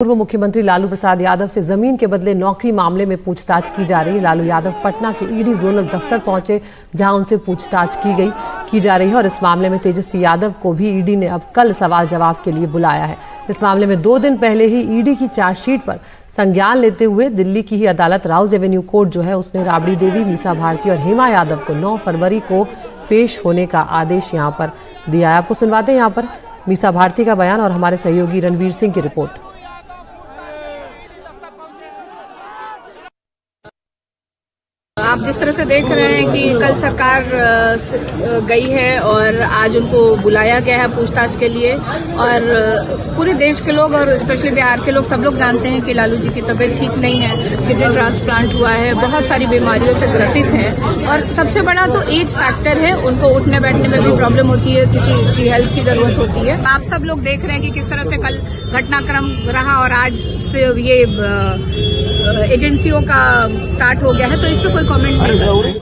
पूर्व मुख्यमंत्री लालू प्रसाद यादव से ज़मीन के बदले नौकरी मामले में पूछताछ की जा रही है। लालू यादव पटना के ईडी जोनल दफ्तर पहुँचे, जहाँ उनसे पूछताछ की गई, की जा रही है, और इस मामले में तेजस्वी यादव को भी ईडी ने अब कल सवाल जवाब के लिए बुलाया है। इस मामले में दो दिन पहले ही ईडी की चार्जशीट पर संज्ञान लेते हुए दिल्ली की ही अदालत राउज एवेन्यू कोर्ट जो है, उसने राबड़ी देवी, मीसा भारती और हेमा यादव को नौ फरवरी को पेश होने का आदेश यहाँ पर दिया है। आपको सुनवाते हैं यहाँ पर मीसा भारती का बयान और हमारे सहयोगी रणवीर सिंह की रिपोर्ट। आप जिस तरह से देख रहे हैं कि कल सरकार गई है और आज उनको बुलाया गया है पूछताछ के लिए और पूरे देश के लोग और स्पेशली बिहार के लोग सब लोग जानते हैं कि लालू जी की तबीयत ठीक नहीं है, किडनी ट्रांसप्लांट हुआ है, बहुत सारी बीमारियों से ग्रसित हैं और सबसे बड़ा तो एज फैक्टर है, उनको उठने बैठने में भी प्रॉब्लम होती है, किसी की हेल्प की ज़रूरत होती है। आप सब लोग देख रहे हैं कि किस तरह से कल घटनाक्रम रहा और आज से ये एजेंसियों का स्टार्ट हो गया है तो इस पर कोई कमेंट नहीं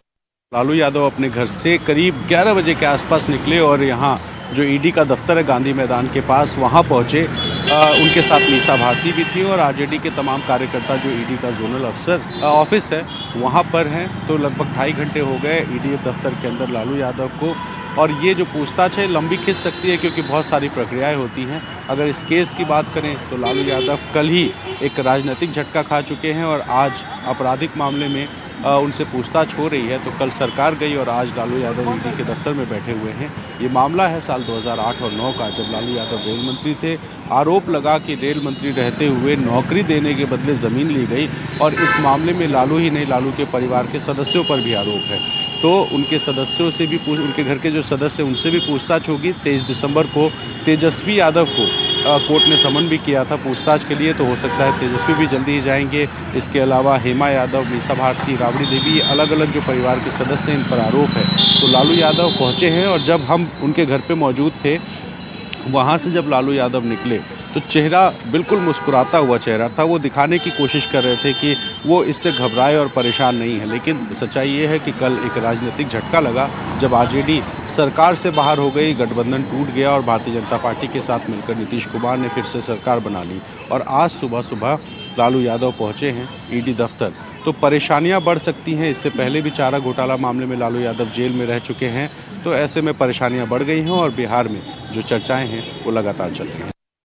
लालू यादव अपने घर से करीब 11 बजे के आसपास निकले और यहाँ जो ईडी का दफ्तर है गांधी मैदान के पास, वहाँ पहुँचे। उनके साथ मीसा भारती भी थी और आरजेडी के तमाम कार्यकर्ता जो ईडी का जोनल अफसर ऑफ़िस है, वहाँ पर हैं। तो लगभग ढाई घंटे हो गए ईडी दफ्तर के अंदर लालू यादव को। और ये जो पूछताछ है, लंबी खिंच सकती है क्योंकि बहुत सारी प्रक्रियाएँ होती हैं। अगर इस केस की बात करें तो लालू यादव कल ही एक राजनीतिक झटका खा चुके हैं और आज आपराधिक मामले में उनसे पूछताछ हो रही है। तो कल सरकार गई और आज लालू यादव ईडी के दफ्तर में बैठे हुए हैं। ये मामला है साल 2008 और 9 का, जब लालू यादव रेल मंत्री थे। आरोप लगा कि रेल मंत्री रहते हुए नौकरी देने के बदले ज़मीन ली गई और इस मामले में लालू ही नहीं, लालू के परिवार के सदस्यों पर भी आरोप है। तो उनके सदस्यों से भी पूछ, उनके घर के जो सदस्य उनसे भी पूछताछ होगी तेईस दिसंबर को। तेजस्वी यादव को कोर्ट ने समन भी किया था पूछताछ के लिए तो हो सकता है तेजस्वी भी जल्दी ही जाएँगे। इसके अलावा हेमा यादव, मीसा भारती, राबड़ी देवी अलग अलग जो परिवार के सदस्य हैं, इन पर आरोप है। तो लालू यादव पहुँचे हैं और जब हम उनके घर पे मौजूद थे, वहाँ से जब लालू यादव निकले तो चेहरा बिल्कुल मुस्कुराता हुआ चेहरा था। वो दिखाने की कोशिश कर रहे थे कि वो इससे घबराए और परेशान नहीं है। लेकिन सच्चाई ये है कि कल एक राजनीतिक झटका लगा, जब आरजेडी सरकार से बाहर हो गई, गठबंधन टूट गया और भारतीय जनता पार्टी के साथ मिलकर नीतीश कुमार ने फिर से सरकार बना ली। और आज सुबह सुबह लालू यादव पहुँचे हैं ईडी दफ्तर। तो परेशानियाँ बढ़ सकती हैं। इससे पहले भी चारा घोटाला मामले में लालू यादव जेल में रह चुके हैं। तो ऐसे में परेशानियाँ बढ़ गई हैं और बिहार में जो चर्चाएँ हैं, वो लगातार चल रही हैं।